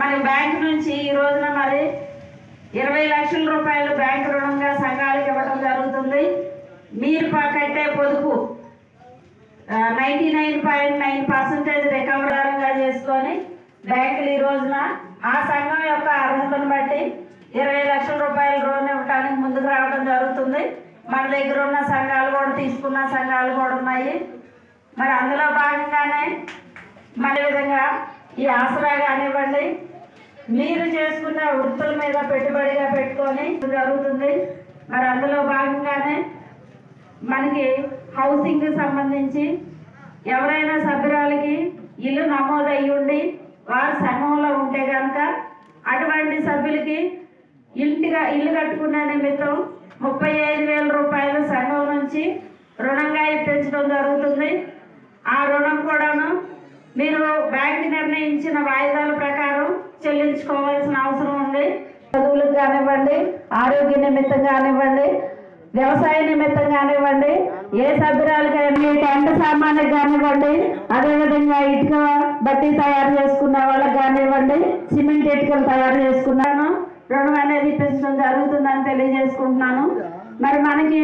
మరి బ్యాంక్ నుంచి ఈ రోజున మరి ఇరవై లక్షల రూపాయలు బ్యాంకు రుణంగా సంఘాలకు ఇవ్వడం జరుగుతుంది. మీరు కట్టే పొదుపు ninety nine point nine percentage రికవరీగా చేసుకొని బ్యాంకులు ఈ రోజున ఆ సంఘం యొక్క అర్హతను బట్టి ఇరవై లక్షల రూపాయల రుణం ఇవ్వడానికి ముందుకు రావడం జరుగుతుంది. మన దగ్గర ఉన్న సంఘాలు కూడా తీసుకున్న సంఘాలు కూడా ఉన్నాయి. మరి అందులో భాగంగానే మన విధంగా ఈ ఆసరా కానివ్వండి మీరు చేసుకున్న వృత్తుల మీద పెట్టుబడిగా పెట్టుకొని జరుగుతుంది. మరి అందులో భాగంగానే మనకి హౌసింగ్ సంబంధించి ఎవరైనా సభ్యురాలకి ఇల్లు నమోదయ్యి ఉండి వారు సంఘంలో ఉంటే కనుక అటువంటి సభ్యులకి ఇంటిగా ఇల్లు కట్టుకునే నిమిత్తం ముప్పై ఐదు వేల రూపాయలు సంఘం నుంచి రుణంగా ఇప్పించడం జరుగుతుంది. ఆ రుణం కూడాను మీరు బ్యాంక్ నిర్ణయించిన వాయిదాల ప్రకారం చెల్లించుకోవాల్సిన అవసరం ఉంది. చదువులకు కానివ్వండి ఆరోగ్య నిమిత్తం కానివ్వండి వ్యవసాయ నిమిత్తం కానివ్వండి ఏ సభ్యురాలకైనా టెంట్ సామాన్లకు కానివ్వండి అదేవిధంగా ఇటుక బట్టి తయారు చేసుకున్న వాళ్ళకి కానివ్వండి సిమెంట్ ఇటుకలు తయారు చేసుకున్నాను. రుణం అనేది ఇప్పించడం జరుగుతుందని తెలియజేసుకుంటున్నాను. మరి మనకి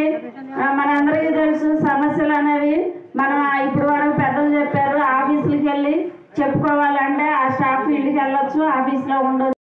మనందరికీ తెలుసు చెప్పుకోవాలంటే ఆ స్టాఫ్ ఫీల్డ్కి వెళ్ళొచ్చు ఆఫీస్లో ఉండొచ్చు.